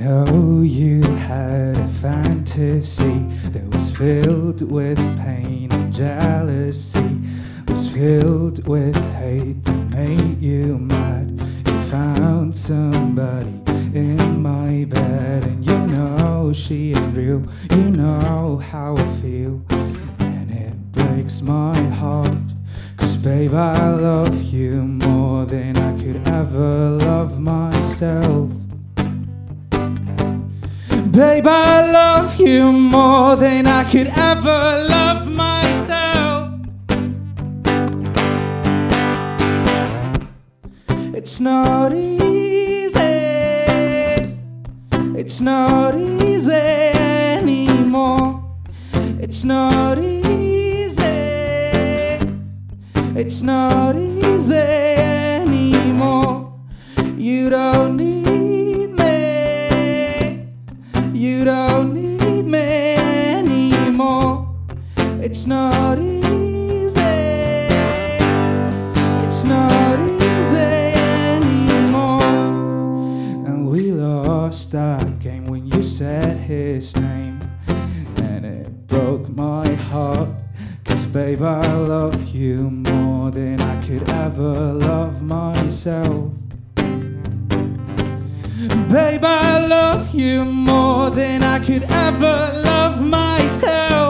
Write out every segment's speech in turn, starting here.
know you had a fantasy that was filled with pain and jealousy, was filled with hate that made you mad. You found somebody in my bed, and you know she ain't real. You know how I feel, and it breaks my heart. Cause babe, I love you more than I could ever love myself. Babe, I love you more than I could ever love myself. It's not easy. It's not easy anymore. It's not easy. It's not easy anymore. You don't need It's not easy. It's not easy anymore. And we lost that game when you said his name. And it broke my heart. Cause babe, I love you more than I could ever love myself. Babe, I love you more than I could ever love myself.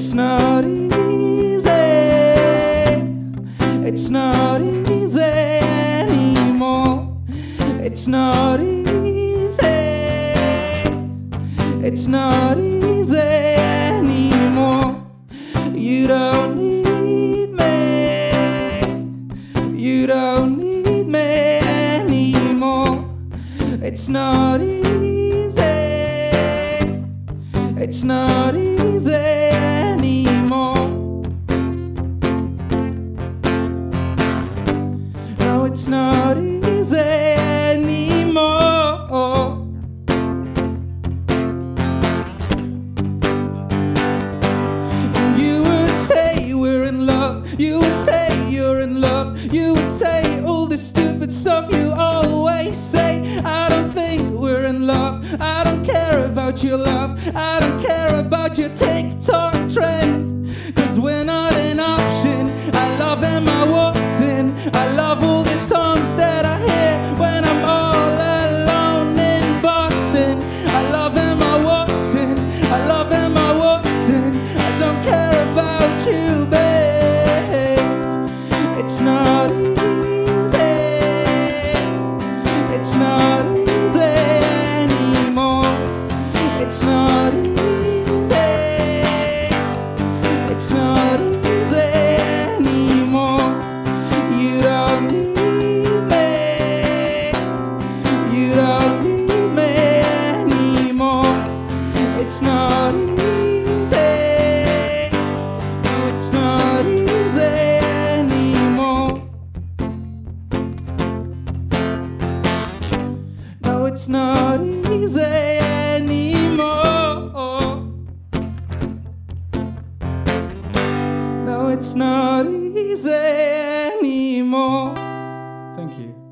It's not easy. It's not easy anymore. It's not easy. It's not easy anymore. You don't need me. You don't need me anymore. It's not easy. It's not easy it's not easy anymore. And you would say we're in love. You would say you're in love. You would say all the stupid stuff you always say. I don't think we're in love. I don't care about your love. I don't care about your TikTok it's not easy anymore. No, it's not easy anymore. Thank you.